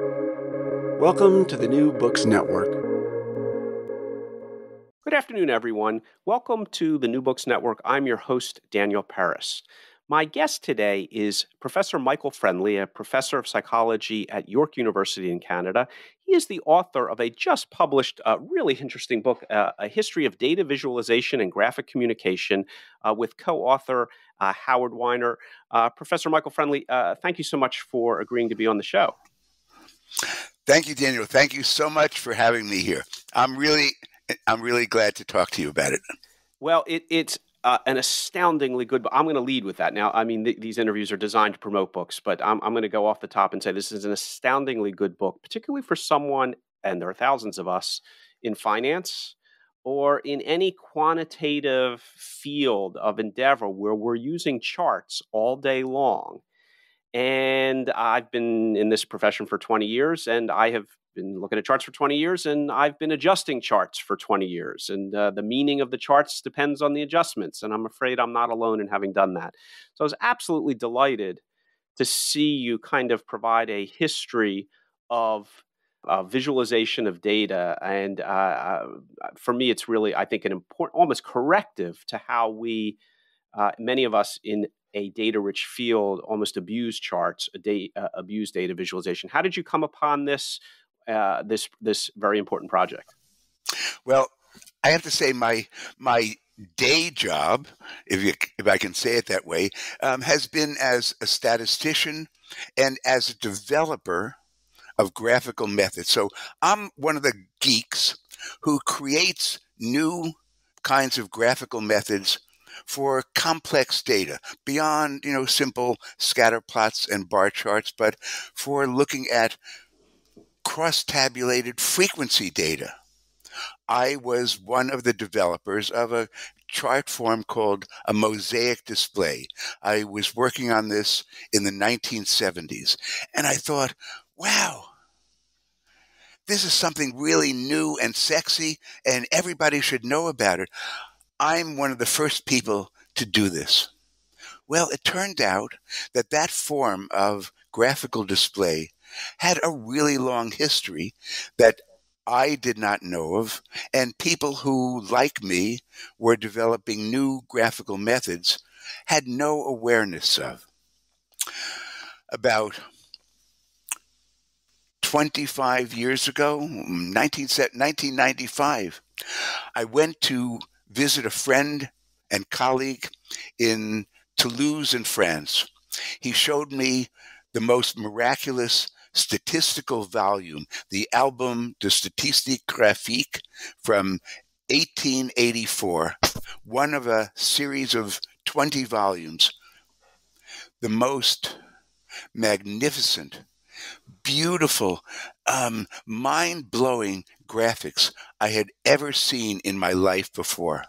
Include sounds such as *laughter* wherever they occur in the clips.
Welcome to the New Books Network. Good afternoon, everyone. Welcome to the New Books Network. I'm your host, Daniel Peris. My guest today is Professor Michael Friendly, a professor of psychology at York University in Canada. He is the author of a just published, uh, really interesting book, uh, A History of Data Visualization and Graphic Communication, uh, with co author uh, Howard Wainer. Uh, professor Michael Friendly, uh, thank you so much for agreeing to be on the show. Thank you, Daniel. Thank you so much for having me here. I'm really, I'm really glad to talk to you about it. Well, it, it's uh, an astoundingly good book. I'm going to lead with that. Now, I mean, th- these interviews are designed to promote books, but I'm, I'm going to go off the top and say this is an astoundingly good book, particularly for someone, and there are thousands of us in finance or in any quantitative field of endeavor where we're using charts all day long. And I've been in this profession for 20 years, and I have been looking at charts for 20 years and I've been adjusting charts for 20 years. And uh, the meaning of the charts depends on the adjustments. And I'm afraid I'm not alone in having done that. So I was absolutely delighted to see you kind of provide a history of uh, visualization of data. And uh, uh for me, it's really, I think, an important, almost corrective to how we, uh, many of us in a data rich field almost abuse charts, da- uh, abuse data visualization. How did you come upon this? uh, this this very important project? Well, I have to say my my day job, if you if I can say it that way, um, has been as a statistician and as a developer of graphical methods. So I'm one of the geeks who creates new kinds of graphical methods for complex data beyond you know simple scatter plots and bar charts but for looking at cross tabulated frequency data. I was one of the developers of a chart form called a mosaic display. I was working on this in the 1970s, and I thought, wow, this is something really new and sexy, and everybody should know about it. I'm one of the first people to do this. Well, it turned out that that form of graphical display had a really long history that I did not know of, and people who, like me, were developing new graphical methods had no awareness of. About 25 years ago, 19, 1995, I went to visit a friend and colleague in Toulouse in France. He showed me the most miraculous statistical volume, the Album de Statistique Graphique from 1884, one of a series of 20 volumes, the most magnificent, beautiful, um, mind blowing graphics I had ever seen in my life before.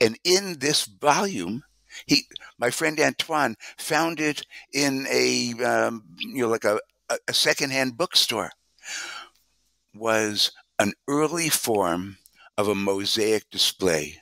And in this volume, he, my friend Antoine, found it in a, um, you know, like a, a, secondhand bookstore was an early form of a mosaic display.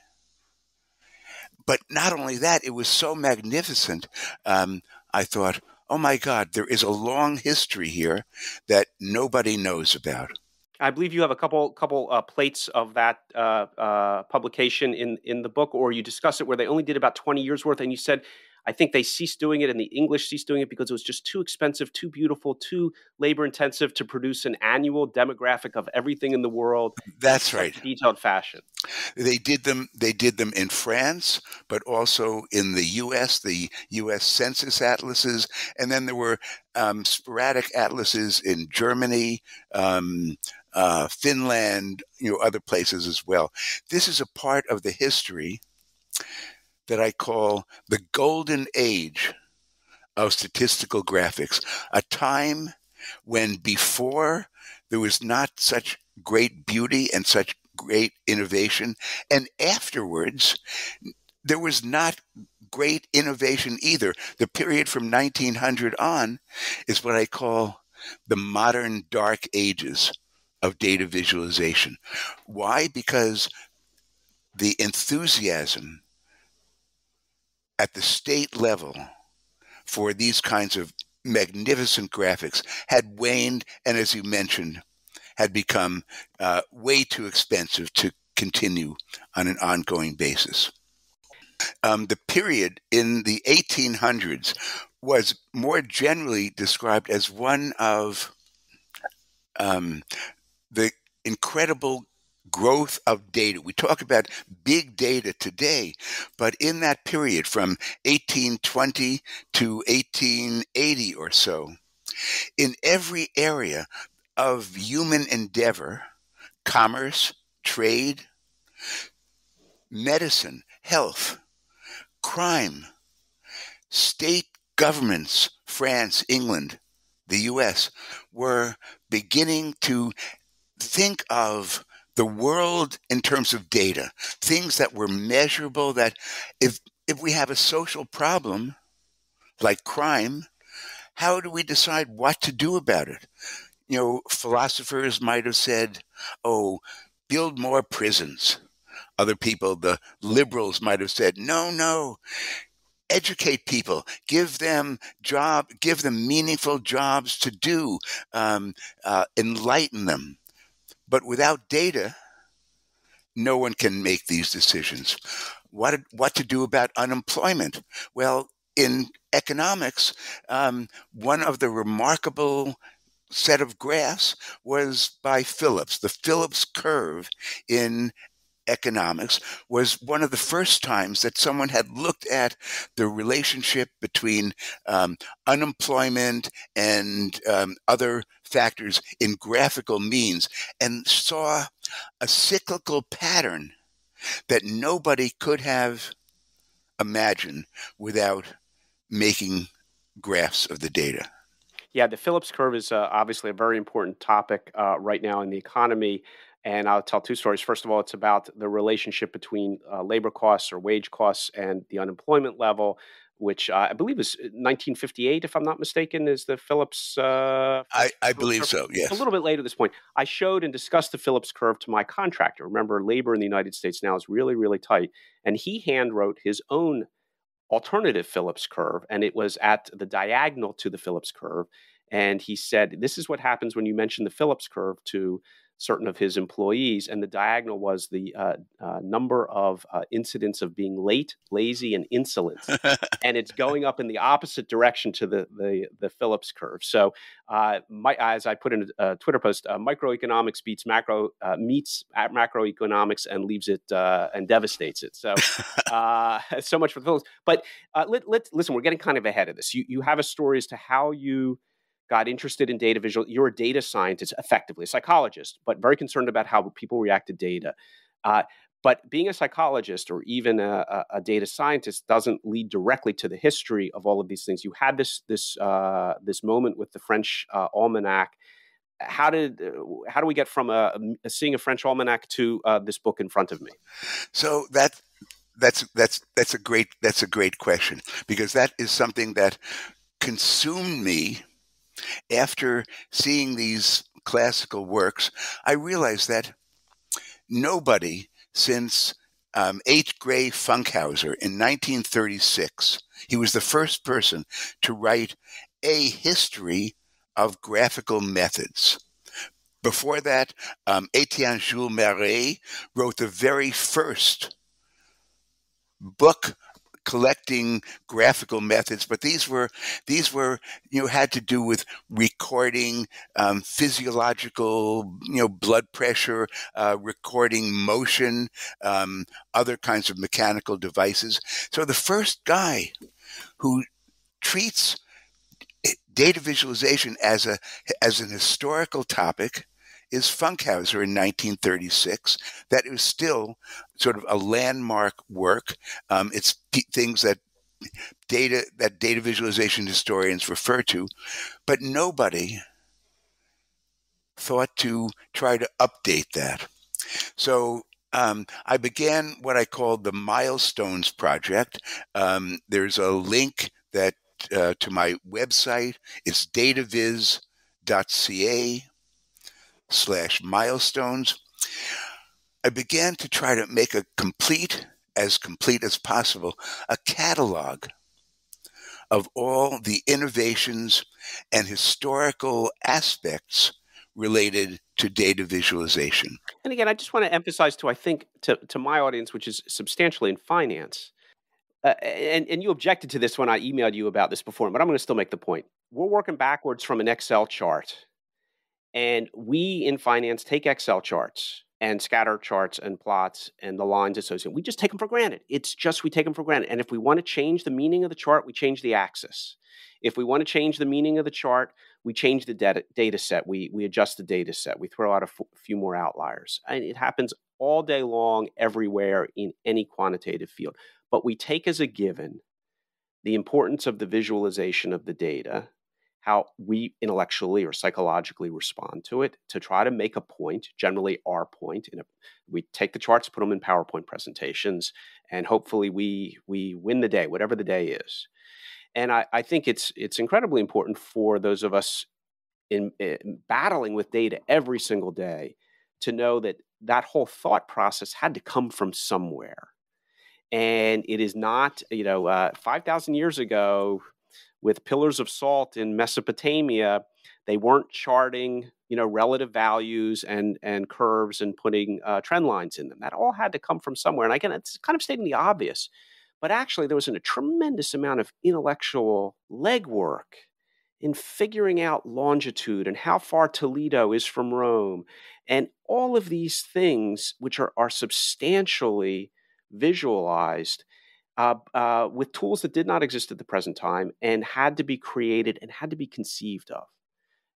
But not only that, it was so magnificent. Um, I thought, oh my God, there is a long history here that nobody knows about. I believe you have a couple couple uh, plates of that uh, uh, publication in in the book, or you discuss it where they only did about twenty years worth, and you said I think they ceased doing it and the English ceased doing it because it was just too expensive, too beautiful, too labor intensive to produce an annual demographic of everything in the world. That's right. Detailed fashion. They did them they did them in France, but also in the US, the US Census atlases, and then there were um, sporadic atlases in Germany, um, uh, Finland, you know, other places as well. This is a part of the history that I call the golden age of statistical graphics, a time when before there was not such great beauty and such great innovation, and afterwards there was not great innovation either. The period from 1900 on is what I call the modern dark ages of data visualization. Why? Because the enthusiasm at the state level for these kinds of magnificent graphics had waned, and as you mentioned, had become uh, way too expensive to continue on an ongoing basis. Um, the period in the 1800s was more generally described as one of um, the incredible growth of data. We talk about big data today, but in that period from 1820 to 1880 or so, in every area of human endeavor, commerce, trade, medicine, health, crime, state governments, France, England, the US, were beginning to think of the world in terms of data, things that were measurable that if if we have a social problem like crime, how do we decide what to do about it? You know, philosophers might have said, "Oh, build more prisons." Other people, the liberals might have said, "No, no, educate people, give them job, give them meaningful jobs to do, um, uh, enlighten them. But without data, no one can make these decisions. What what to do about unemployment? Well, in economics, um, one of the remarkable set of graphs was by Phillips, the Phillips curve in economics was one of the first times that someone had looked at the relationship between um, unemployment and um, other factors in graphical means and saw a cyclical pattern that nobody could have imagined without making graphs of the data. Yeah, the Phillips curve is uh, obviously a very important topic uh, right now in the economy. And I'll tell two stories. First of all, it's about the relationship between uh, labor costs or wage costs and the unemployment level, which uh, I believe is 1958, uh, if I'm not mistaken, is the Phillips. Uh, I, I believe so, yes. A little bit later at this point. I showed and discussed the Phillips curve to my contractor. Remember, labor in the United States now is really, really tight. And he hand wrote his own alternative Phillips curve, and it was at the diagonal to the Phillips curve. And he said, This is what happens when you mention the Phillips curve to certain of his employees, and the diagonal was the uh, uh, number of uh, incidents of being late, lazy, and insolent, *laughs* and it's going up in the opposite direction to the the, the Phillips curve. So, uh, my, as I put in a, Twitter post, uh, microeconomics beats macro uh, meets macroeconomics and leaves it and devastates it. So, *laughs* *laughs* so much for the Phillips. But let, let listen, we're getting kind of ahead of this. You you have a story as to how you got interested in data visual. You're a data scientist, effectively a psychologist, but very concerned about how people react to data. Uh, but being a psychologist or even a, a, data scientist doesn't lead directly to the history of all of these things. You had this this uh, this moment with the French uh, almanac. How did uh, how do we get from a, a seeing a French almanac to uh, this book in front of me? So that that's that's that's a great that's a great question because that is something that consumed me after seeing these classical works, I realized that nobody since um, H. Gray Funkhouser in 1936, he was the first person to write a history of graphical methods. Before that, um, Etienne Jules Marey wrote the very first book collecting graphical methods, but these were these were you know had to do with recording um, physiological you know blood pressure, uh, recording motion, um, other kinds of mechanical devices. So the first guy who treats data visualization as a as an historical topic is Funkhouser in 1936. That is still sort of a landmark work. Um, it's p- things that data that data visualization historians refer to, but nobody thought to try to update that. So um, I began what I called the Milestones Project. Um, there's a link that uh, to my website. It's datavis.ca slash milestones, I began to try to make a complete, as complete as possible, a catalog of all the innovations and historical aspects related to data visualization. And again, I just want to emphasize to I think to, to my audience, which is substantially in finance, uh, and, and you objected to this when I emailed you about this before, but I'm going to still make the point. We're working backwards from an Excel chart. And we in finance take Excel charts and scatter charts and plots and the lines associated. We just take them for granted. It's just we take them for granted. And if we want to change the meaning of the chart, we change the axis. If we want to change the meaning of the chart, we change the data, data set. We, we adjust the data set. We throw out a few more outliers. And it happens all day long, everywhere, in any quantitative field. But we take as a given the importance of the visualization of the data how we intellectually or psychologically respond to it to try to make a point, generally our point. In a, we take the charts, put them in PowerPoint presentations, and hopefully we we win the day, whatever the day is. And I, I think it's it's incredibly important for those of us in, in battling with data every single day to know that that whole thought process had to come from somewhere. And it is not, you know, uh, 5,000 years ago, with pillars of salt in Mesopotamia, they weren't charting, you know, relative values and and curves and putting uh, trend lines in them. That all had to come from somewhere. And again, it's kind of stating the obvious, but actually there was a tremendous amount of intellectual legwork in figuring out longitude and how far Toledo is from Rome, and all of these things, which are are substantially visualized uh, uh, with tools that did not exist at the present time and had to be created and had to be conceived of.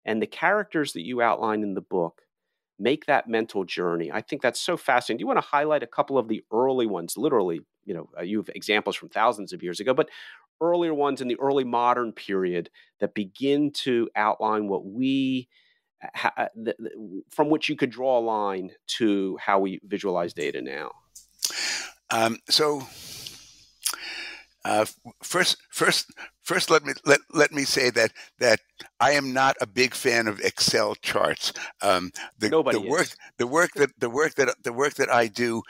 And the characters that you outline in the book make that mental journey. I think that's so fascinating. Do you want to highlight a couple of the early ones? Literally, you know, uh, you have examples from thousands of years ago, but earlier ones in the early modern period that begin to outline what we uh, ha- the, the, from which you could draw a line to how we visualize data now. Um, so uh, first, first, first, let me let, let me say that that I am not a big fan of Excel charts. Um, the, Nobody the work, is. the work that the work that the work that I do,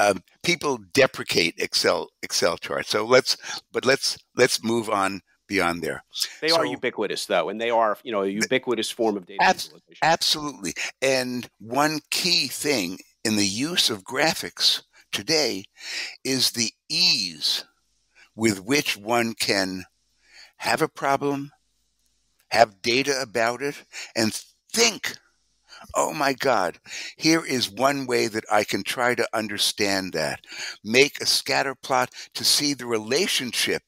um, people deprecate Excel Excel charts. So let's, but let's let's move on beyond there. They so, are ubiquitous, though, and they are you know a ubiquitous form of data visualization. Absolutely, and one key thing in the use of graphics today is the ease with which one can have a problem, have data about it, and think, oh my God, here is one way that I can try to understand that. Make a scatter plot to see the relationship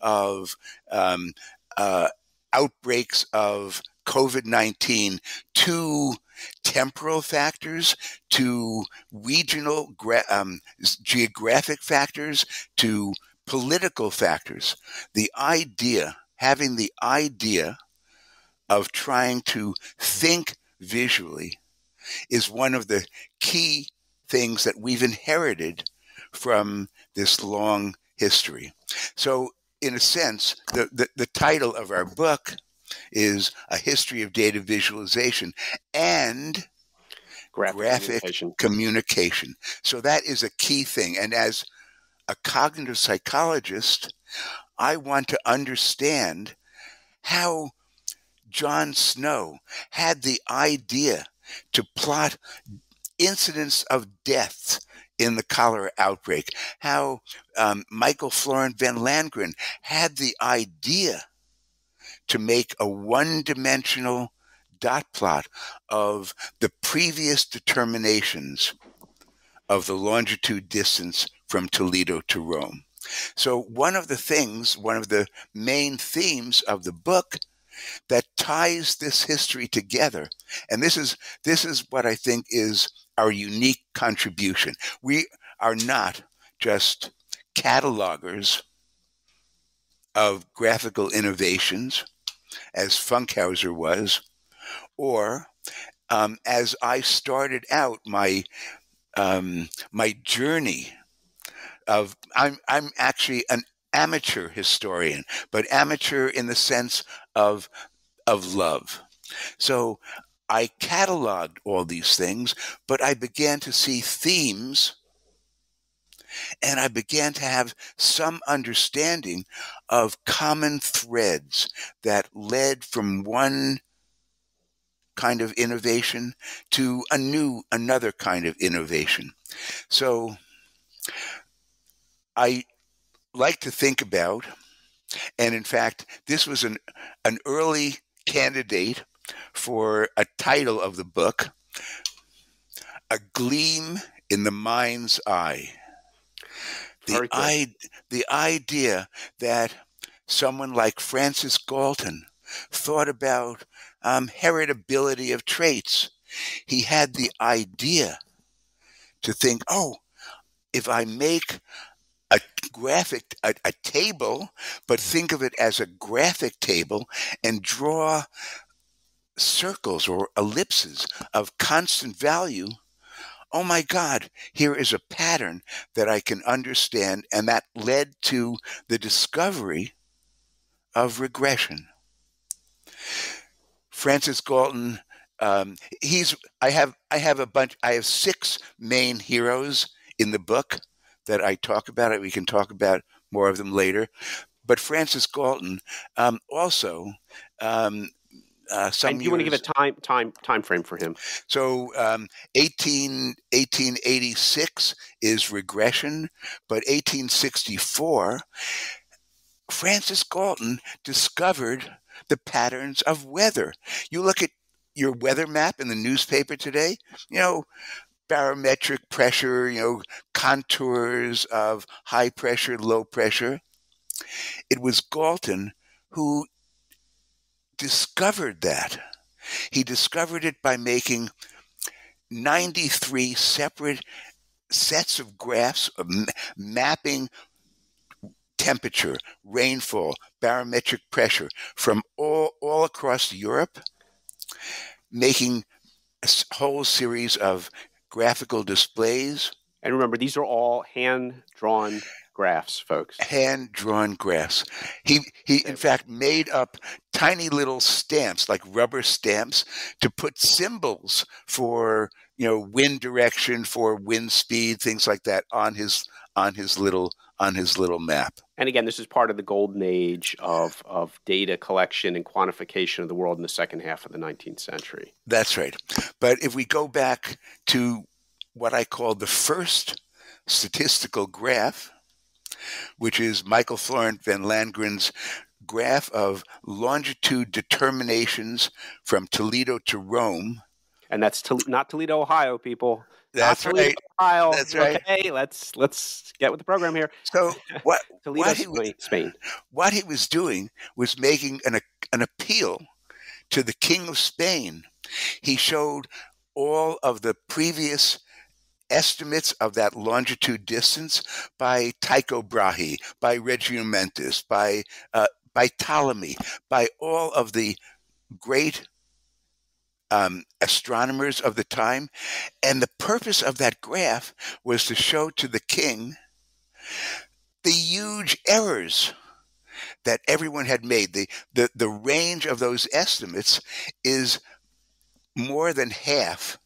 of um, uh, outbreaks of COVID 19 to temporal factors, to regional, um, geographic factors, to political factors. The idea, having the idea of trying to think visually, is one of the key things that we've inherited from this long history. So, in a sense, the, the, the title of our book is A History of Data Visualization and graphic, graphic communication. communication. So, that is a key thing. And as a cognitive psychologist, I want to understand how John Snow had the idea to plot incidents of death in the cholera outbreak, how um, Michael Florent van Langren had the idea to make a one dimensional dot plot of the previous determinations of the longitude distance from Toledo to Rome. So, one of the things, one of the main themes of the book that ties this history together, and this is this is what I think is our unique contribution. We are not just catalogers of graphical innovations, as Funkhouser was, or um, as I started out my um, my journey of I'm I'm actually an amateur historian, but amateur in the sense of of love. So I cataloged all these things, but I began to see themes and I began to have some understanding of common threads that led from one kind of innovation to a new, another kind of innovation. So I like to think about, and in fact, this was an, an early candidate for a title of the book A Gleam in the Mind's Eye. The, I, the idea that someone like Francis Galton thought about um, heritability of traits. He had the idea to think, oh, if I make a graphic, a, a, table, but think of it as a graphic table and draw circles or ellipses of constant value, oh my God, here is a pattern that I can understand. And that led to the discovery of regression. Francis Galton, um, he's, I have, I have a bunch, I have six main heroes in the book that I talk about it. We can talk about more of them later. But Francis Galton um, also um, uh, some and you years, want to give a time time time frame for him? So um, 18, 1886 is regression, but 1864, Francis Galton discovered the patterns of weather. You look at your weather map in the newspaper today, you know, barometric pressure, you know, contours of high pressure, low pressure. It was Galton who discovered that. He discovered it by making 93 separate sets of graphs of mapping temperature, rainfall, barometric pressure from all, all across Europe, making a whole series of graphical displays. And remember, these are all hand drawn graphs, folks. Hand drawn graphs. He he in fact made up tiny little stamps, like rubber stamps, to put symbols for you know wind direction, for wind speed, things like that on his on his little on his little map. And again, this is part of the golden age of of data collection and quantification of the world in the second half of the 19th century. That's right. But if we go back to what I call the first statistical graph, which is Michael Florent van Langren's graph of longitude determinations from Toledo to Rome. And that's to, not Toledo, Ohio, people. That's Toledo, right. Ohio. That's right. Okay, let's let's get with the program here. So what *laughs* Toledo, what he was, Spain. What he was doing was making an an appeal to the King of Spain. He showed all of the previous estimates of that longitude distance by Tycho Brahe, by Regiomontanus, by uh, by Ptolemy, by all of the great um, astronomers of the time. And the purpose of that graph was to show to the king the huge errors that everyone had made. The, the, the range of those estimates is more than half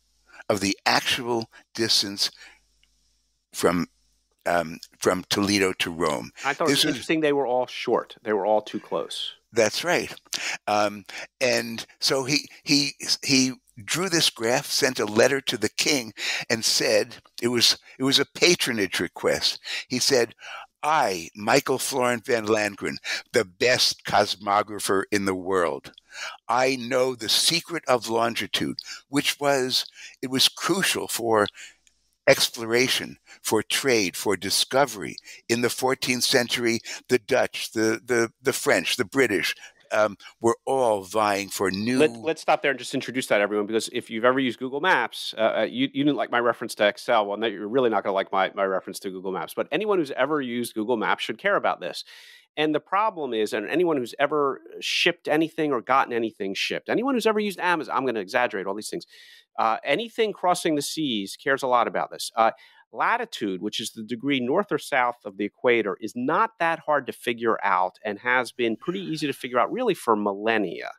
of the actual distance from um, from Toledo to Rome. I thought this it was interesting. they were all short. They were all too close. That's right. Um, and so he he he drew this graph, sent a letter to the king, and said it was it was a patronage request. He said, I, Michael Florent van Langren, the best cosmographer in the world. I know the secret of longitude, which was, it was crucial for exploration, for trade, for discovery. In the 14th century, the Dutch, the, the, the French, the British, um, we're all vying for new. Let, us stop there and just introduce that everyone, because if you've ever used Google Maps, uh, uh you, you didn't like my reference to Excel. Well, you're really not going to like my, my reference to Google Maps. But anyone who's ever used Google Maps should care about this. And the problem is, and anyone who's ever shipped anything or gotten anything shipped, anyone who's ever used Amazon, I'm going to exaggerate all these things. Uh, anything crossing the seas cares a lot about this. Uh, latitude, which is the degree north or south of the equator, is not that hard to figure out and has been pretty easy to figure out really for millennia.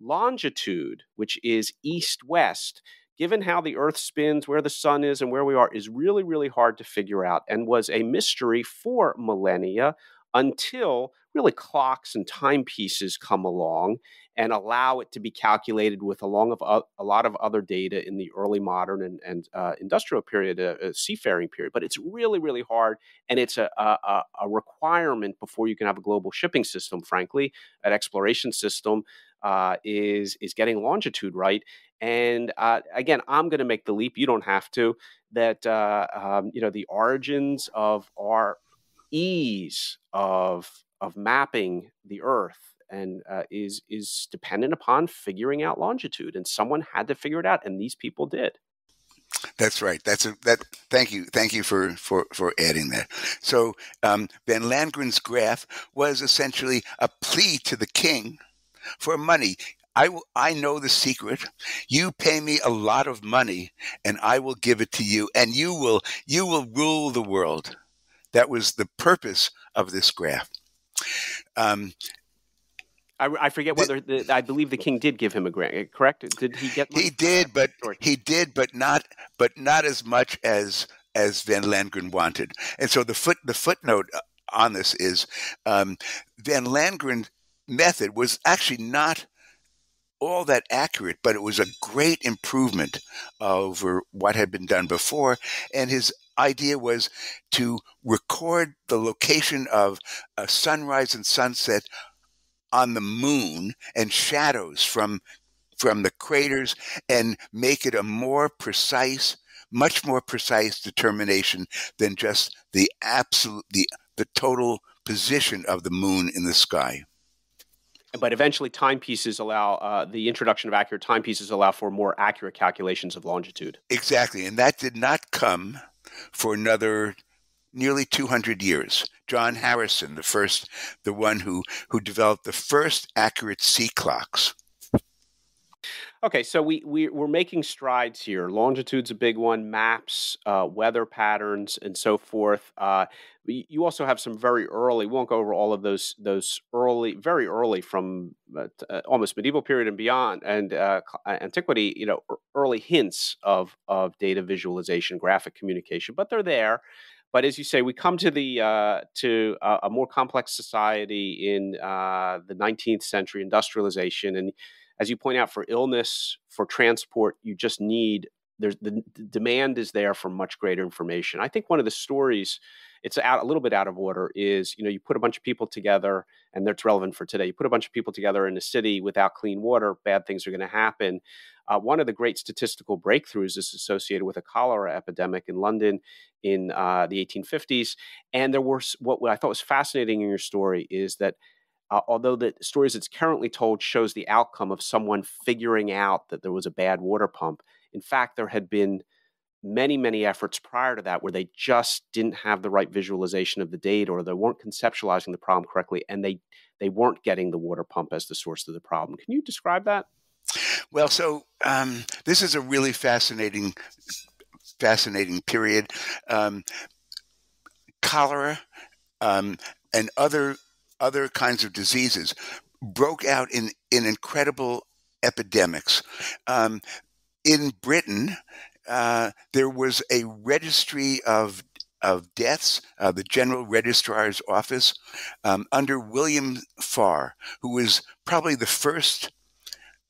Longitude, which is east west, given how the Earth spins, where the sun is, and where we are, is really, really hard to figure out and was a mystery for millennia until really clocks and timepieces come along and allow it to be calculated with along of a lot of other data in the early modern and, and uh, industrial period, uh, uh, seafaring period. But it's really, really hard, and it's a, a, a, requirement before you can have a global shipping system. Frankly, an exploration system uh, is is getting longitude right. And uh, again, I'm going to make the leap. You don't have to. That um, you know the origins of our ease of of mapping the Earth and uh, is is dependent upon figuring out longitude, and someone had to figure it out, and these people did. That's right. That's a, that. Thank you. Thank you for for for adding that. So um, Van Langren's graph was essentially a plea to the king for money. I, I know the secret. You pay me a lot of money, and I will give it to you, and you will you will rule the world. That was the purpose of this graph. Um, I, I, forget whether the, I believe the king did give him a grant. Correct? Did he get? Money? He did, but he did, but not, but not as much as as Van Langren wanted. And so the foot the footnote uh, on this is um, Van Langren method was actually not all that accurate, but it was a great improvement over what had been done before. And his idea was to record the location of a sunrise and sunset on the moon and shadows from from the craters and make it a more precise much more precise determination than just the absolute the, the total position of the moon in the sky. But eventually timepieces allow uh, the introduction of accurate timepieces allow for more accurate calculations of longitude. Exactly and that did not come for another nearly 200 years. John Harrison, the first, the one who, who developed the first accurate sea clocks. Okay, so we, we we're making strides here. Longitude's a big one. Maps, uh, weather patterns, and so forth. Uh, you also have some very early. We won't go over all of those those early, very early from uh, uh almost medieval period and beyond, and uh, uh, antiquity. You know, early hints of of data visualization, graphic communication, but they're there. But as you say, we come to the uh, to a, a, more complex society in uh, the 19th century, industrialization, and as you point out, for illness, for transport, you just need there's the, the demand is there for much greater information. I think one of the stories it's out a little bit out of order is you know you put a bunch of people together and that's relevant for today you put a bunch of people together in a city without clean water bad things are going to happen uh, one of the great statistical breakthroughs is associated with a cholera epidemic in london in uh, the 1850s and there were what, what i thought was fascinating in your story is that uh, although the stories that's currently told shows the outcome of someone figuring out that there was a bad water pump in fact there had been many, many efforts prior to that where they just didn't have the right visualization of the data or they weren't conceptualizing the problem correctly and they, they weren't getting the water pump as the source of the problem. Can you describe that? Well, so um, this is a really fascinating, fascinating period. Um, cholera um, and other other kinds of diseases broke out in in incredible epidemics. Um, in Britain, uh, there was a registry of of deaths, uh, the General Registrar's Office, um, under William Farr, who was probably the first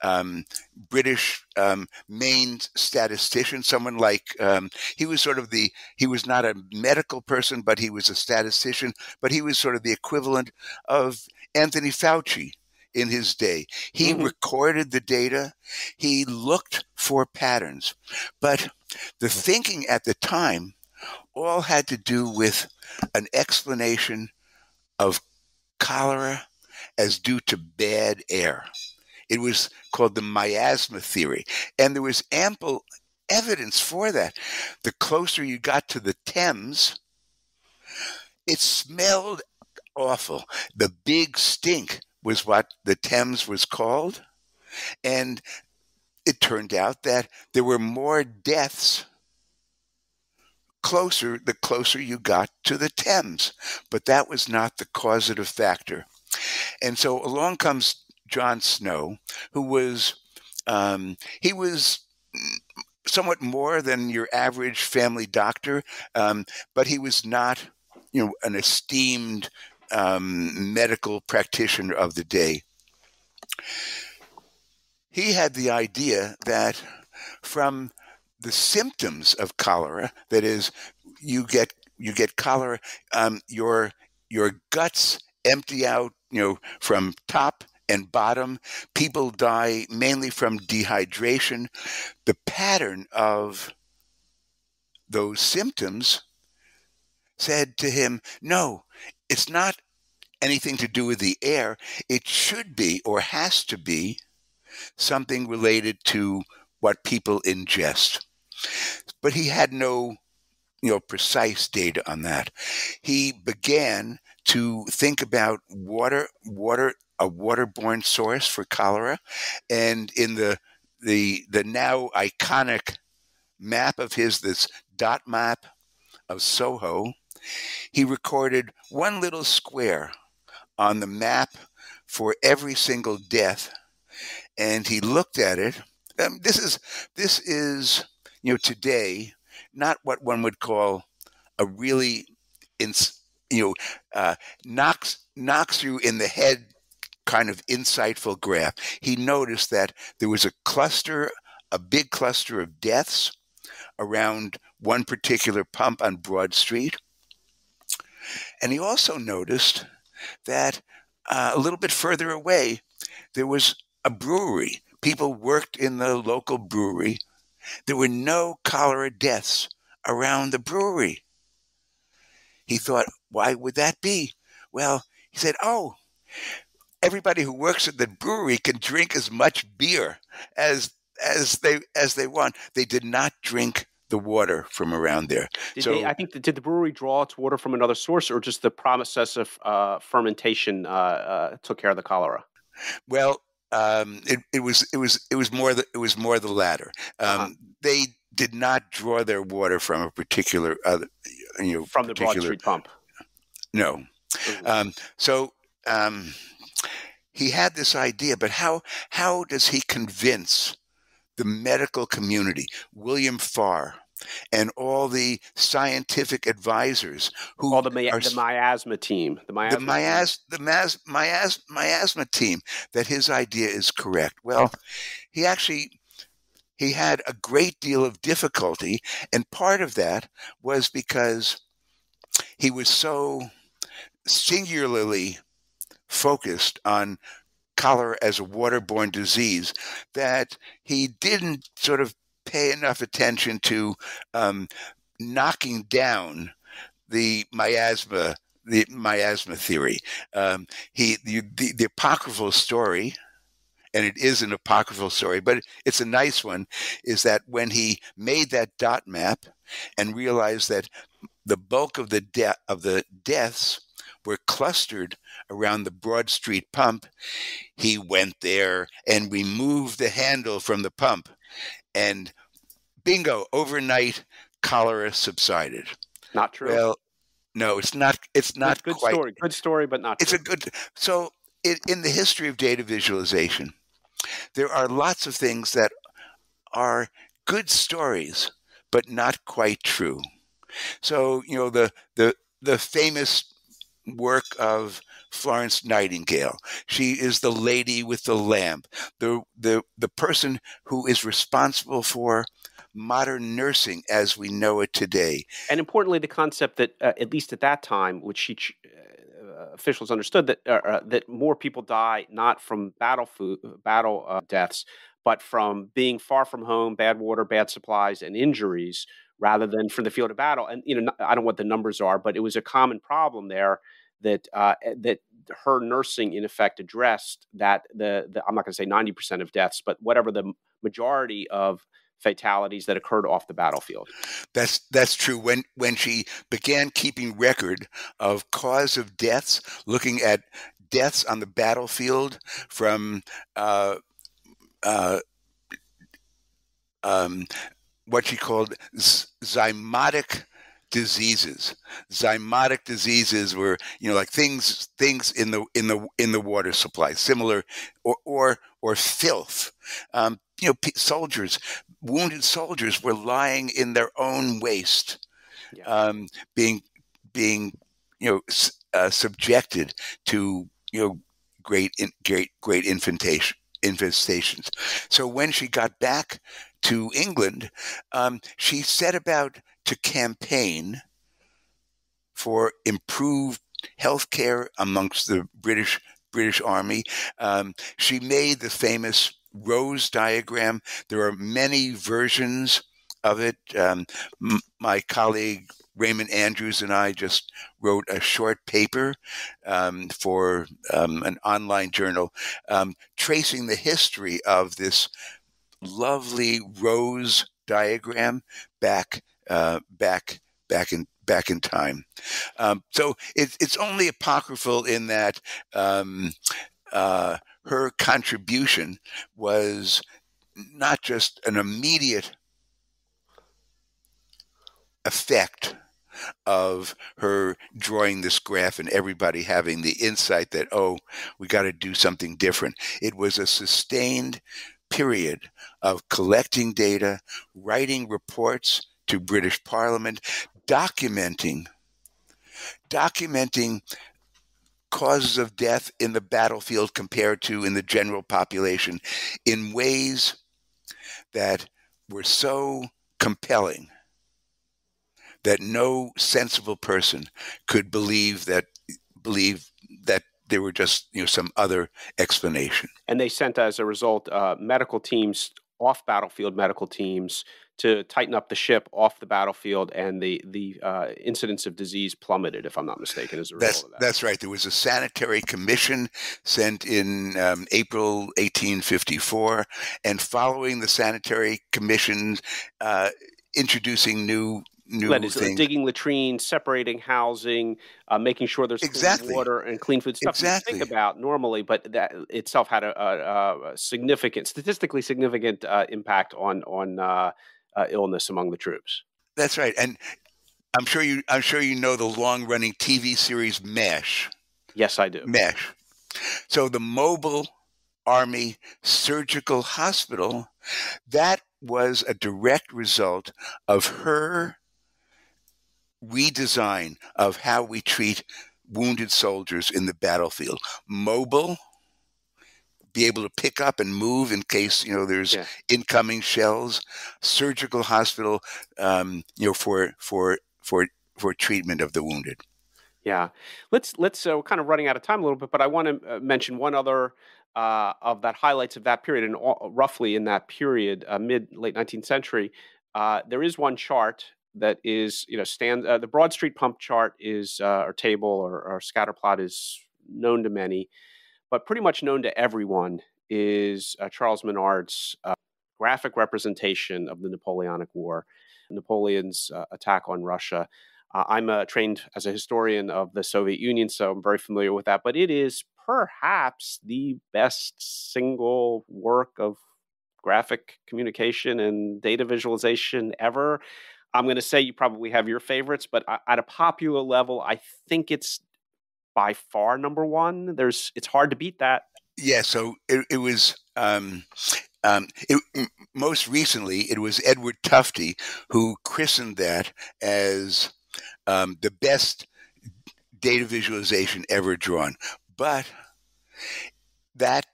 um, British um, main statistician, someone like um, he was sort of the he was not a medical person, but he was a statistician, but he was sort of the equivalent of Anthony Fauci in his day. He mm-hmm. recorded the data, he looked for patterns. But the thinking at the time all had to do with an explanation of cholera as due to bad air. It was called the miasma theory. And there was ample evidence for that. The closer you got to the Thames, it smelled awful. The big stink was what the Thames was called. And it turned out that there were more deaths closer the closer you got to the Thames. But that was not the causative factor. And so along comes John Snow, who was um, he was somewhat more than your average family doctor, um, but he was not, you know, an esteemed um, medical practitioner of the day. He had the idea that from the symptoms of cholera, that is, you get you get cholera, um, your your guts empty out, you know, from top and bottom. People die mainly from dehydration. The pattern of those symptoms said to him, No, it's not anything to do with the air. It should be or has to be something related to what people ingest. But he had no you know precise data on that. He began to think about water water a waterborne source for cholera and in the the the now iconic map of his this dot map of Soho he recorded one little square on the map for every single death and he looked at it. Um, this is this is you know today not what one would call a really ins, you know uh, knocks knocks you in the head kind of insightful graph he noticed that there was a cluster a big cluster of deaths around one particular pump on broad street and he also noticed that uh, a little bit further away there was a brewery people worked in the local brewery there were no cholera deaths around the brewery. He thought, why would that be? Well, he said, oh, everybody who works at the brewery can drink as much beer as as they as they want. They did not drink the water from around there. Did so, they, I think the, did the brewery draw its water from another source, or just the process of uh, fermentation uh, uh, took care of the cholera? Well, um, it, it, was it was it was more the it was more the latter. Um, uh-huh. They did not draw their water from a particular other, you know, from the Broad Street pump. No, um, so um, he had this idea, but how how does he convince the medical community, William Farr, and all the scientific advisors who all the, mi- are, the miasma team, the miasma, the, mias- the mas- mias- miasma team, that his idea is correct. Well, oh. he actually he had a great deal of difficulty, and part of that was because he was so singularly focused on cholera as a waterborne disease that he didn't sort of pay enough attention to um, knocking down the miasma the miasma theory. Um, he the, the, the apocryphal story, and it is an apocryphal story, but it's a nice one. Is that when he made that dot map and realized that the bulk of the de- of the deaths were clustered around the Broad Street pump, he went there and removed the handle from the pump and bingo, overnight cholera subsided. Not true. Well, no, it's not. It's not good, quite. story. Good story, but not. It's true. a good. So, it, in the history of data visualization, there are lots of things that are good stories, but not quite true. So, you know, the the the famous work of Florence Nightingale. She is the lady with the lamp, the the the person who is responsible for modern nursing as we know it today. And importantly, the concept that, uh, at least at that time, which she, uh, officials understood that uh, uh, that more people die not from battle food, battle uh, deaths, but from being far from home, bad water, bad supplies, and injuries, rather than from the field of battle. And you know, I don't know what the numbers are, but it was a common problem there that uh, eh, that her nursing in effect addressed that the, the I'm not going to say 90% of deaths, but whatever the majority of fatalities that occurred off the battlefield. That's that's true. When when she began keeping record of cause of deaths, looking at deaths on the battlefield from uh, uh, um, what she called zymotic diseases. Zymotic diseases were, you know, like things things in the in the in the water supply, similar or or or filth. Um, you know, soldiers wounded soldiers were lying in their own waste, Yeah. um, being being you know s- uh, subjected to you know great in, great great infantation infestations. So when she got back to England, um, she set about to campaign for improved health care amongst the British British Army. Um, she made the famous rose diagram. There are many versions of it. Um, my colleague Raymond Andrews and I just wrote a short paper um, for um, an online journal um, tracing the history of this lovely rose diagram back uh, back back in back in time. Um, so it, it's only apocryphal in that um, uh, her contribution was not just an immediate effect of her drawing this graph and everybody having the insight that oh we got to do something different it was a sustained period of collecting data writing reports to british parliament documenting documenting causes of death in the battlefield compared to in the general population in ways that were so compelling that no sensible person could believe that believe that there were just you know some other explanation. And they sent as a result uh, medical teams off battlefield medical teams to tighten up the ship off the battlefield, and the the uh, incidence of disease plummeted, if I'm not mistaken, as a result That's of that. that's right. There was a sanitary commission sent in um, April 1854, and following the sanitary commission uh, introducing new new uh, things. digging latrines, separating housing, uh, making sure there's Exactly. clean water and clean food stuff you Exactly. think about normally, but that itself had a, a, a significant, statistically significant uh, impact on on uh, uh, illness among the troops. That's right, and I'm sure you I'm sure you know the long running TV series MASH. Yes, I do. MASH. So the mobile army surgical hospital, that was a direct result of her redesign of how we treat wounded soldiers in the battlefield. Mobile, be able to pick up and move in case you know there's Yeah. incoming shells. Surgical hospital, um, you know, for for for for treatment of the wounded. Yeah, let's let's. Uh, we're kind of running out of time a little bit, but I want to uh, mention one other uh, of that highlights of that period, and all, roughly in that period, uh, mid late 19th century, uh, there is one chart that is, you know, stand uh, the Broad Street pump chart is uh, or table or, or scatter plot is known to many, but pretty much known to everyone is uh, Charles Minard's uh, graphic representation of the Napoleonic War, Napoleon's uh, attack on Russia. Uh, I'm trained as a historian of the Soviet Union, so I'm very familiar with that. But it is perhaps the best single work of graphic communication and data visualization ever. I'm going to say you probably have your favorites, but at a popular level, I think it's by far number one. There's it's hard to beat that. Yeah, so it, it was um, um, it, most recently it was Edward Tufte who christened that as um, the best data visualization ever drawn. But that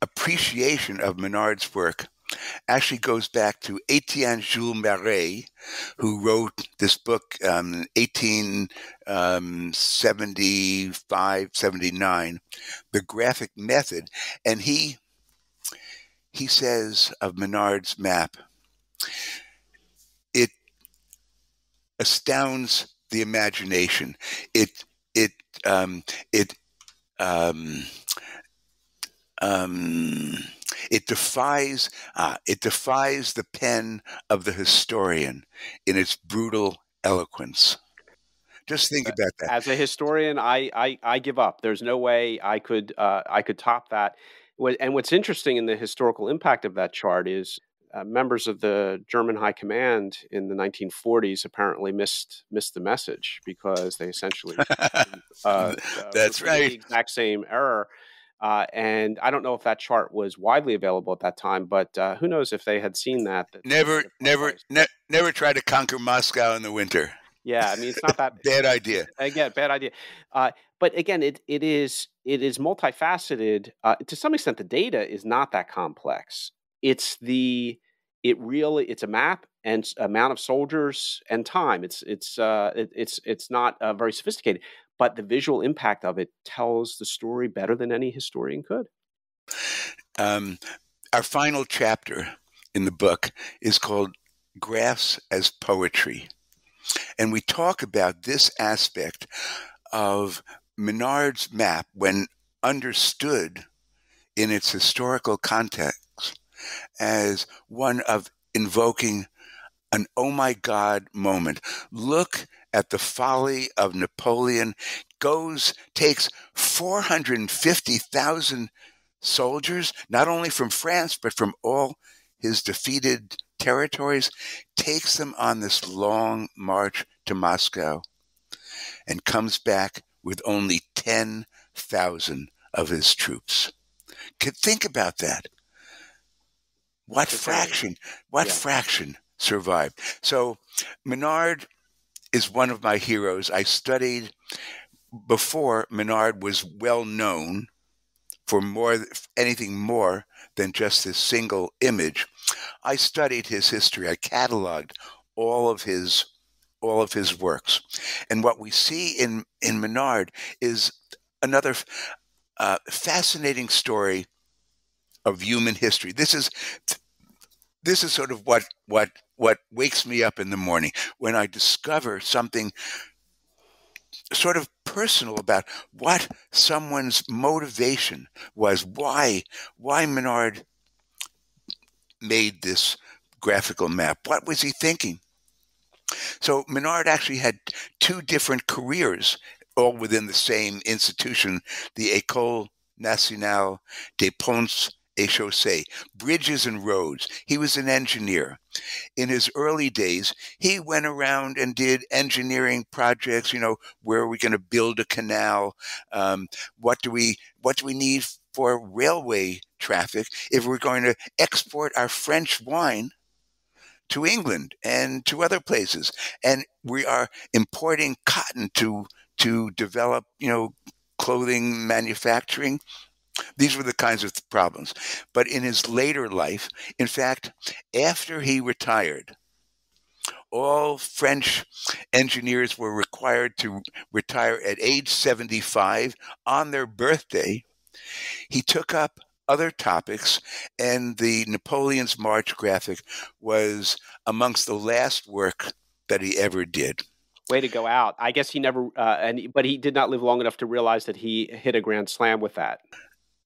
appreciation of Minard's work actually goes back to Etienne Jules Marey, who wrote this book um, in 1875, 79, The Graphic Method. And he he says of Minard's map, it astounds the imagination. It it um, it um, um, it defies uh, it defies the pen of the historian in its brutal eloquence. Just think about that. As a historian, I, I I give up. There's no way I could uh, I could top that. And what's interesting in the historical impact of that chart is uh, members of the German High Command in the 1940s apparently missed missed the message because they essentially *laughs* uh, uh, That's right. the exact same error. Uh, and I don't know if that chart was widely available at that time, but uh, who knows if they had seen that. that never, never, ne- never try to conquer Moscow in the winter. Yeah, I mean it's not that *laughs* bad idea. *laughs* Again, bad idea. Uh, but again, it it is it is multifaceted. Uh, to some extent, the data is not that complex. It's the it really it's a map and amount of soldiers and time. It's it's uh, it, it's it's not uh, very sophisticated, but the visual impact of it tells the story better than any historian could. Um, our final chapter in the book is called "Graphs as Poetry," and we talk about this aspect of Minard's map when understood in its historical context as one of invoking an oh my God moment. Look at the folly of Napoleon. Goes, takes 450,000 soldiers, not only from France, but from all his defeated territories, takes them on this long march to Moscow and comes back with only 10,000 of his troops. Could think about that. What fraction? What yeah. fraction survived? So Minard is one of my heroes. I studied before Minard was well known for more anything more than just this single image. I studied his history. I cataloged all of his all of his works. And what we see in, in Minard is another uh, fascinating story of human history. This is this is sort of what what what wakes me up in the morning when I discover something sort of personal about what someone's motivation was, why why Minard made this graphical map. What was he thinking? So Minard actually had two different careers, all within the same institution, the École Nationale des Ponts et Chaussées, bridges and roads. He was an engineer. In his early days, he went around and did engineering projects. You know, where are we going to build a canal? Um, what do we what do we need for railway traffic if we're going to export our French wine? to England and to other places. And we are importing cotton to to develop, you know, clothing manufacturing. These were the kinds of problems. But in his later life, in fact, after he retired, all French engineers were required to retire at age 75 on their birthday. He took up other topics, and the Napoleon's March graphic was amongst the last work that he ever did. Way to go out! I guess he never, uh, and but he did not live long enough to realize that he hit a grand slam with that.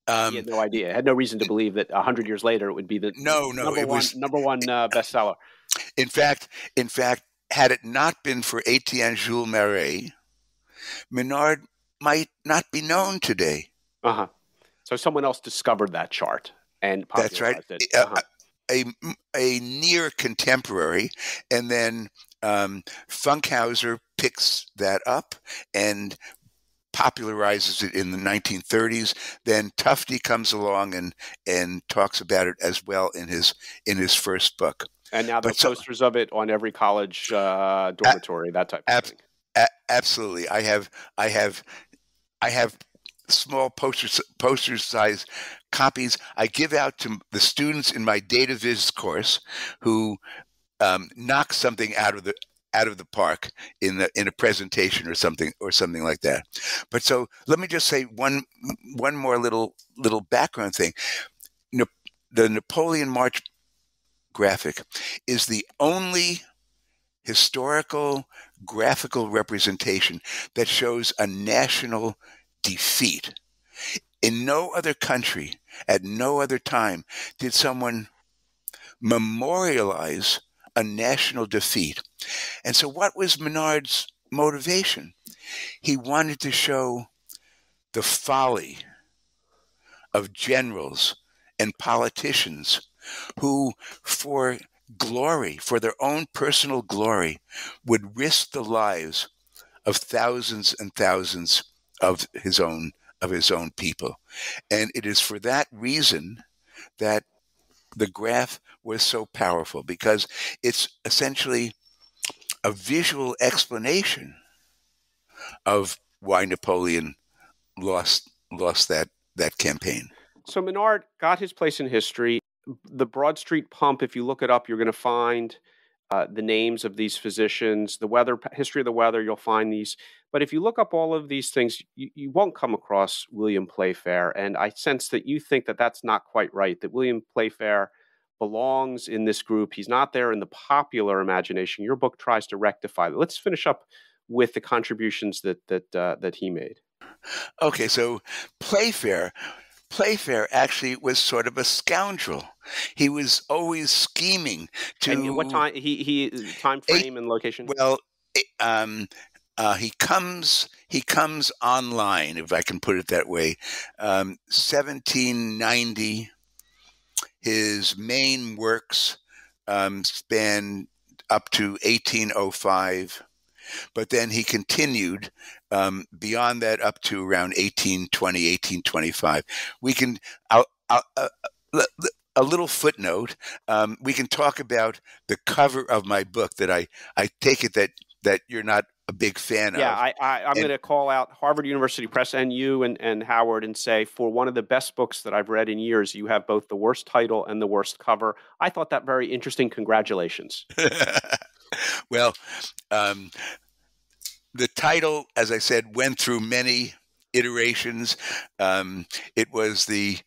Um, he had no idea. Had no reason to believe that hundred years later it would be the no, no, number it one, was number one uh, bestseller. In fact, in fact, had it not been for Etienne Jules Marey, Minard might not be known today. Uh huh. So someone else discovered that chart and that's right. It. Uh-huh. A, a near contemporary, and then um, Funkhouser picks that up and popularizes it in the 1930s. Then Tufte comes along and and talks about it as well in his in his first book. And now there's posters so, of it on every college uh, dormitory, that type of ab- thing. A- absolutely, I have I have I have small poster poster size copies I give out to the students in my data viz course who um, knock something out of the out of the park in the in a presentation or something or something like that. But so let me just say one one more little little background thing. the Napoleon March graphic is the only historical graphical representation that shows a national defeat. In no other country, at no other time, did someone memorialize a national defeat. And so, what was Minard's motivation? He wanted to show the folly of generals and politicians who, for glory, for their own personal glory, would risk the lives of thousands and thousands of his own of his own people. And it is for that reason that the graph was so powerful because it's essentially a visual explanation of why Napoleon lost lost that that campaign. So Minard got his place in history. The Broad Street Pump, if you look it up, you're going to find uh, the names of these physicians, the weather history of the weather. You'll find these. But if you look up all of these things, you, you won't come across William Playfair. And I sense that you think that that's not quite right. That William Playfair belongs in this group. He's not there in the popular imagination. Your book tries to rectify that. Let's finish up with the contributions that that uh, that he made. Okay, so Playfair Playfair actually was sort of a scoundrel. He was always scheming to. And what time? He he time frame eight, and location. Well, um, uh, he comes he comes online, if I can put it that way. Um, 1790. His main works um, span up to 1805. But then he continued um, beyond that up to around 1820, 1825. We can, I'll, I'll, uh, uh a little footnote. Um, we can talk about the cover of my book that I, I take it that, that you're not a big fan yeah, of. Yeah, I, I, am going to call out Harvard University Press and you and, and Howard and say, for one of the best books that I've read in years, you have both the worst title and the worst cover. I thought that very interesting. Congratulations. *laughs* well, um, the title, as I said, went through many iterations. Um, it was the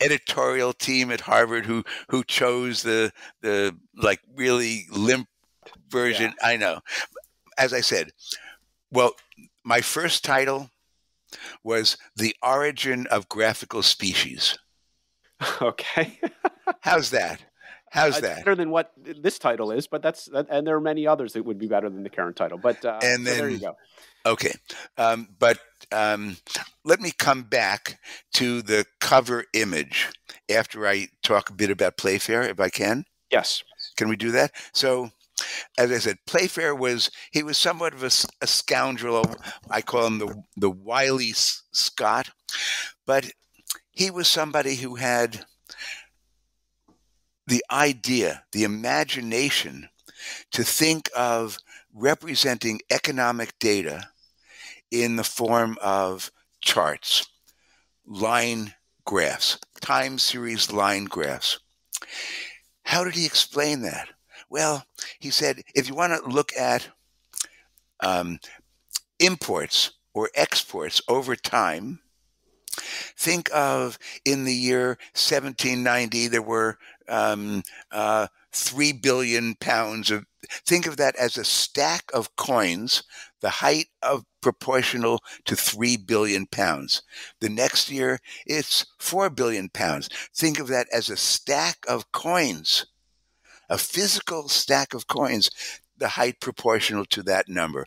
editorial team at Harvard who who chose the the like really limp version. Yeah. I know. As I said, well, my first title was The Origin of Graphical Species. *laughs* Okay. *laughs* How's that? How's that? Better than what this title is, but that's and there are many others that would be better than the current title. But uh, and then so there you go. Okay, um, but um, let me come back to the cover image after I talk a bit about Playfair, if I can. Yes. Can we do that? So, as I said, Playfair was he was somewhat of a, a scoundrel. I call him the the wily Scot, but he was somebody who had the idea, the imagination to think of representing economic data in the form of charts, line graphs, time series line graphs. How did he explain that? Well, he said if you want to look at um, imports or exports over time, think of in the year 1790, there were um, uh, three billion pounds of. Think of that as a stack of coins, the height of proportional to three billion pounds. The next year, it's four billion pounds. Think of that as a stack of coins, a physical stack of coins, the height proportional to that number.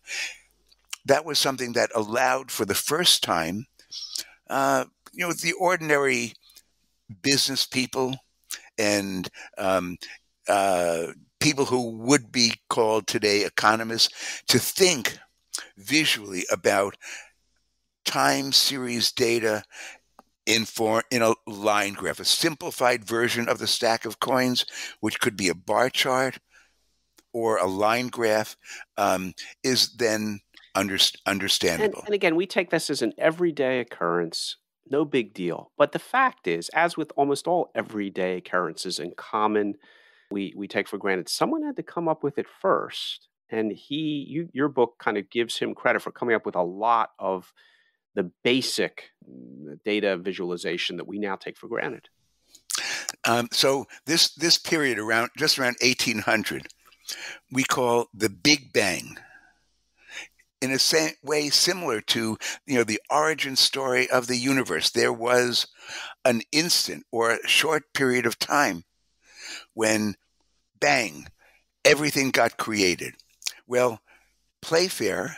That was something that allowed for the first time, uh, you know, the ordinary business people and um, uh, people who would be called today economists to think visually about time series data in for in a line graph, a simplified version of the stack of coins, which could be a bar chart or a line graph, um, is then under, understandable. And, and again, we take this as an everyday occurrence no big deal. But the fact is, as with almost all everyday occurrences and common we we take for granted, someone had to come up with it first. And he you, your book kind of gives him credit for coming up with a lot of the basic mm, data visualization that we now take for granted. Um, so this this period around just around 1800, we call the Big Bang in a way similar to you know the origin story of the universe. There was an instant or a short period of time when bang everything got created. Well playfair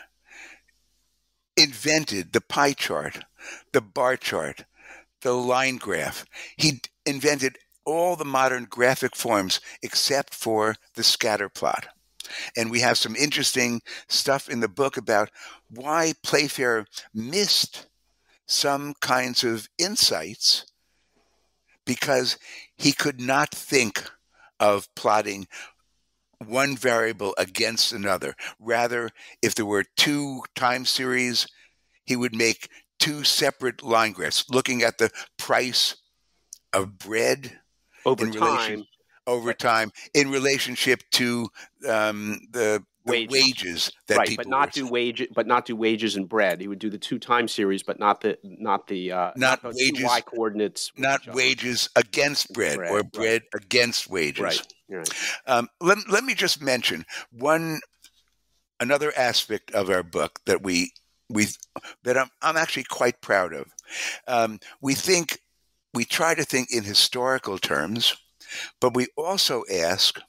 invented the pie chart the bar chart the line graph. He invented all the modern graphic forms except for the scatter plot and we have some interesting stuff in the book about why Playfair missed some kinds of insights because he could not think of plotting one variable against another. Rather, if there were two time series, he would make two separate line graphs looking at the price of bread over in time. relation over time in relationship to um, the, the Wages. wages. that right, people but not do wages, but not do wages and bread. He would do the two time series, but not the not the uh, Not the wages- y coordinates. not wages against bread, Bread, or right. bread against wages. Right, right. Um, let, let me just mention one another aspect of our book that we we that I'm I'm actually quite proud of. Um, we think we try to think in historical terms, but we also ask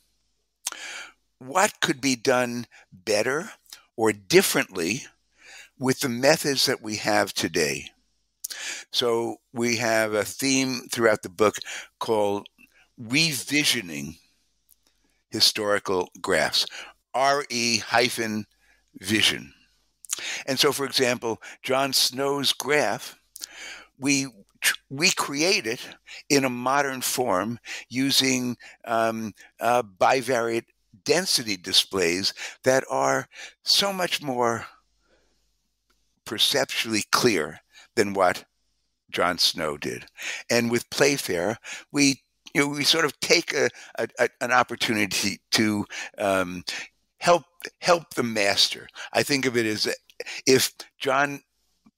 what could be done better or differently with the methods that we have today. So we have a theme throughout the book called revisioning historical graphs, RE hyphen vision. And so, for example, John Snow's graph, we we create it in a modern form using um, uh, bivariate density displays that are so much more perceptually clear than what John Snow did. And with Playfair, we you know we sort of take a, a, a- an opportunity to um, help help the master. I think of it as if John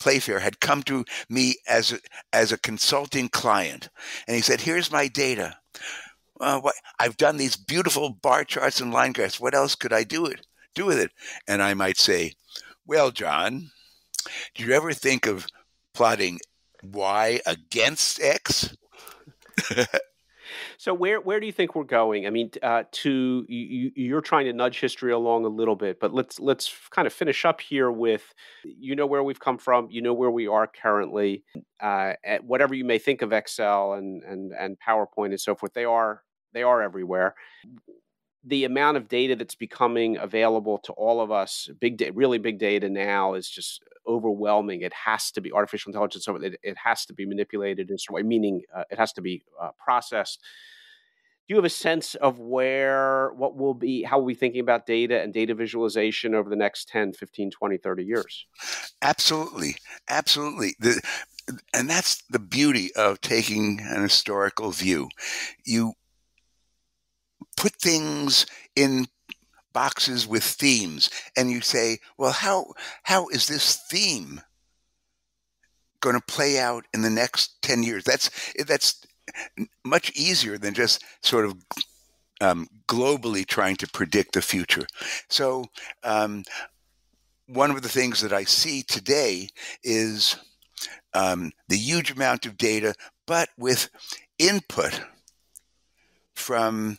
Playfair had come to me as a, as a consulting client, and he said, "Here's my data. Uh, what I've done these beautiful bar charts and line graphs. What else could I do it do with it?" And I might say, "Well, John, did you ever think of plotting y against x?" *laughs* So where where do you think we're going? I mean, uh, to you, you're trying to nudge history along a little bit, but let's let's kind of finish up here with you know where we've come from, you know where we are currently. Uh, at whatever you may think of Excel and and and PowerPoint and so forth, they are they are everywhere. The amount of data that's becoming available to all of us, big da- really big data now, is just overwhelming. It has to be artificial intelligence. so It, it has to be manipulated in some way, meaning uh, it has to be uh, processed. Do you have a sense of where, what will be, how we'll be thinking about data and data visualization over the next 10, 15, 20, 30 years? Absolutely, absolutely. The, and that's the beauty of taking an historical view. You put things in boxes with themes, and you say, "Well, how how is this theme going to play out in the next ten years?" That's that's much easier than just sort of um, globally trying to predict the future. So. Um, one of the things that I see today is um, the huge amount of data, but with input from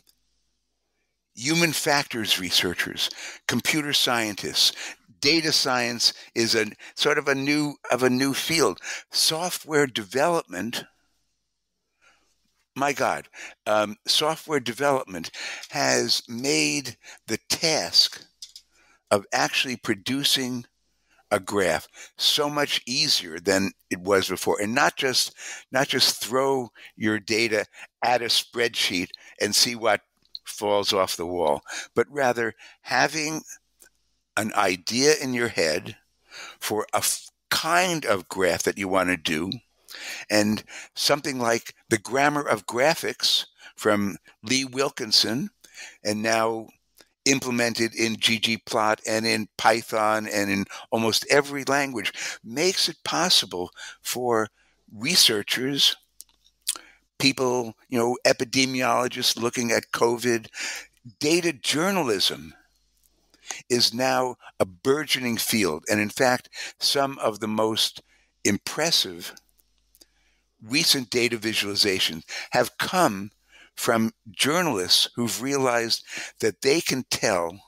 human factors researchers, computer scientists. Data science is a sort of a new of a new field. Software development. My God, um, software development has made the task of actually producing a graph so much easier than it was before and not just not just throw your data at a spreadsheet and see what falls off the wall but rather having an idea in your head for a kind of graph that you want to do and something like the grammar of graphics from Lee Wilkinson and now implemented in ggplot and in python and in almost every language makes it possible for researchers people you know epidemiologists looking at covid data journalism is now a burgeoning field. And in fact some of the most impressive recent data visualizations have come from journalists who've realized that they can tell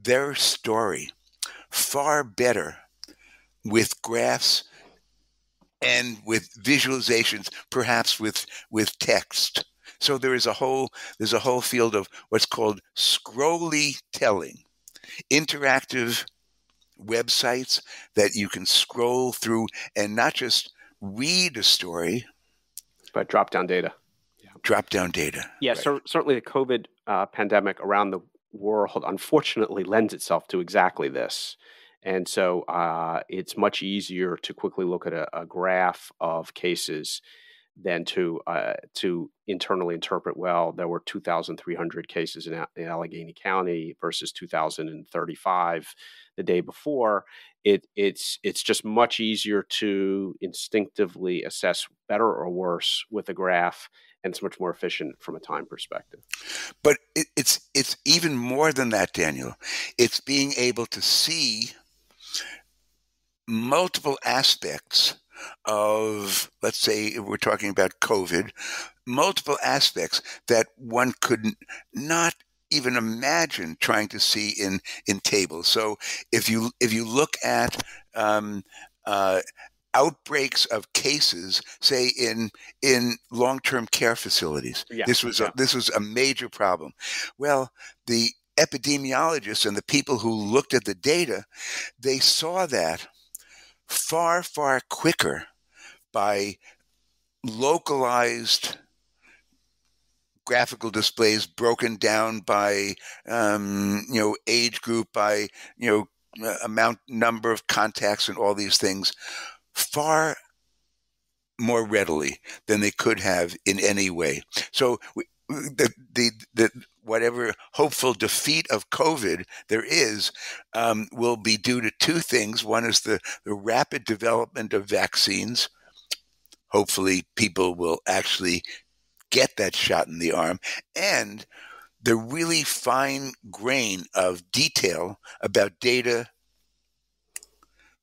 their story far better with graphs and with visualizations perhaps with with text so there is a whole there's a whole field of what's called scrolly telling interactive websites that you can scroll through and not just read a story, but drop down data. Yeah. Drop down data. Yeah, right. so certainly the COVID uh, pandemic around the world unfortunately lends itself to exactly this. And so uh, it's much easier to quickly look at a, a graph of cases than to uh, to internally interpret. Well, there were 2,300 cases in, in, Allegheny County versus 2,035 the day before. It, it's it's just much easier to instinctively assess better or worse with a graph, and it's much more efficient from a time perspective. But it, it's it's even more than that, Daniel. It's being able to see multiple aspects of, let's say, we're talking about COVID, multiple aspects that one could not even imagine trying to see in in tables. So if you if you look at um, uh, outbreaks of cases, say in in long term care facilities, yeah, this was yeah. a, this was a major problem. Well, the epidemiologists and the people who looked at the data, they saw that far, far quicker by localized graphical displays broken down by um, you know age group by you know amount number of contacts and all these things far more readily than they could have in any way. So the the the whatever hopeful defeat of COVID there is um, will be due to two things. One is the, the rapid development of vaccines. Hopefully, people will actually get that shot in the arm. And the really fine grain of detail about data,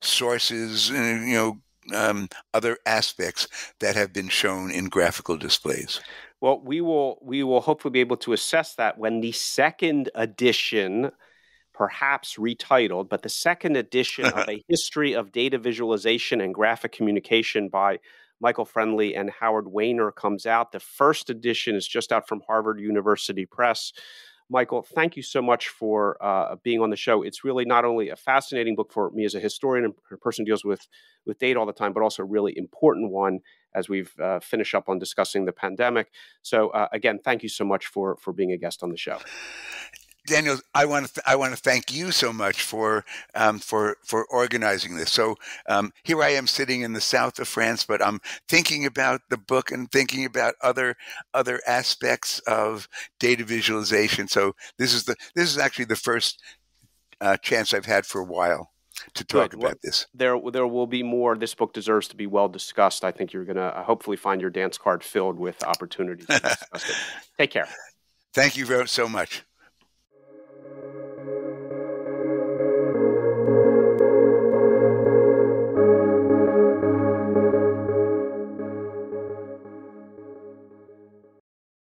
sources, and you know, um, other aspects that have been shown in graphical displays. Well, we will we will hopefully be able to assess that when the second edition, perhaps retitled, but the second edition of *laughs* a history of data visualization and graphic communication by Michael Friendly and Howard Wainer comes out. The first edition is just out from Harvard University Press. Michael, thank you so much for uh, being on the show. It's really not only a fascinating book for me as a historian and a person who deals with with data all the time, but also a really important one as we've uh, finished up on discussing the pandemic. So, uh, again, thank you so much for for being a guest on the show. Daniel, I want to th- I want to thank you so much for um, for for organizing this. So um, here I am sitting in the south of France, but I'm thinking about the book and thinking about other other aspects of data visualization. So this is the this is actually the first uh, chance I've had for a while to talk Good. about well, this. There, there will be more. This book deserves to be well discussed. I think you're going to uh, hopefully find your dance card filled with opportunities to discuss it. Take care. *laughs* Thank you very so much.